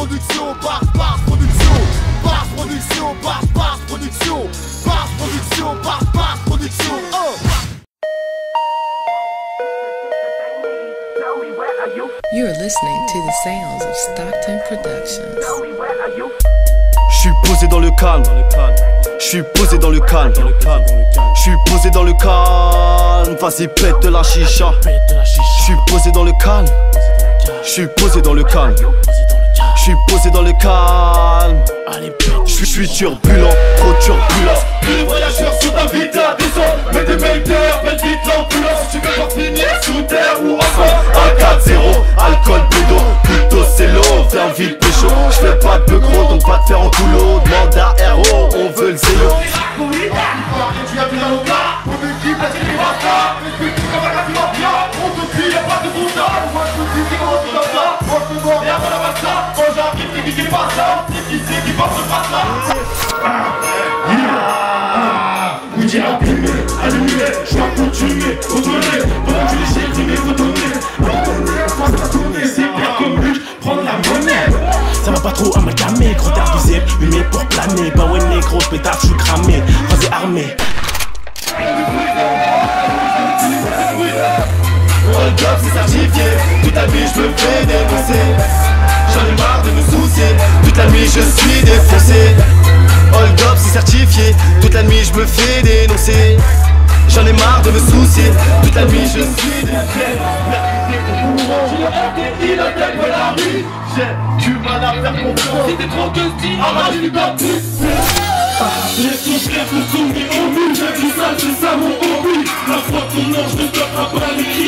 production, Bars, Bars production, Bars production, production, production, production. Oh. You're listening to the sounds of Stockton Productions. Je suis posé dans le calme, je suis posé dans le calme, je suis posé dans le calme, vas-y pète la chicha, je suis posé dans le calme, je suis posé dans le calme, je suis posé dans le calme, je suis turbulent, trop turbulence. Les voyageurs sur ta vie descend Mais des makers, belle vite l'ambulance. Tu veux pas finir sous terre ou encore Un 4-0, alcool, pédo, plutôt c'est l'eau, viens vite pécho. Je fais pas de gros, donc pas de faire en coulo Demande à RO, on veut le zélo qui passe C'est qui c'est qui passe passe là Oui, j'ai allumé, allumé, je dois continuer, retourner, pendant que les chèques, mais tourner, c'est bien comme lui, prendre la monnaie. Ça va pas trop amalgamer, gros terre du humé pour planer. Bah ouais, négro, pétard, j'suis cramé, vas-y armé. Hold up, c'est certifié, toute la vie je me fais dénoncer J'en ai marre de me soucier, toute la nuit je suis défoncé Hold up, c'est certifié, toute la nuit je me fais dénoncer J'en ai marre de me soucier, toute la nuit je suis défoncé J'ai la de rue, j'ai du mal à faire confiance. T'es trop que si, arrache du. J'ai tout fait pour tourner au but, j'ai tout ça, c'est ça mon hobby. La fois ton ange ne te fera pas les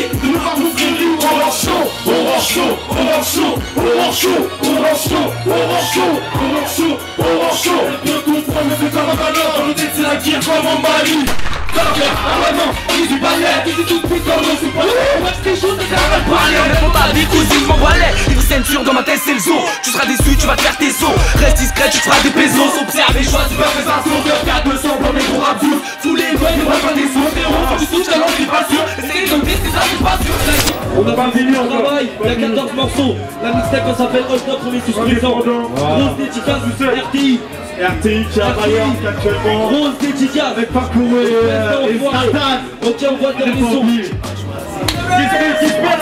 on rend chaud. Bien comprendre, c'est comme un dans le c'est la guerre comme en Mali. Ah ouais non, il du balai, dit tout suite comme va se choses, mais ça va pas Allez, on répond pas, des cousines, je m'envoie l'air Livre ceinture dans ma tête, c'est le zoo. Tu seras déçu, tu vas te faire tes sauts Reste discret, tu feras des pesos. Observe et choisis pas fais un On n'a pas fini, on travaille, il y a 14 morceaux. La mixtape elle s'appelle Hold Up, on est tous présents. Grosse dédicace, RTI. RTI qui a actuellement. Grosse dédicace. avec parcours et, euh, et Zlatan. Ok, on voit qui se fait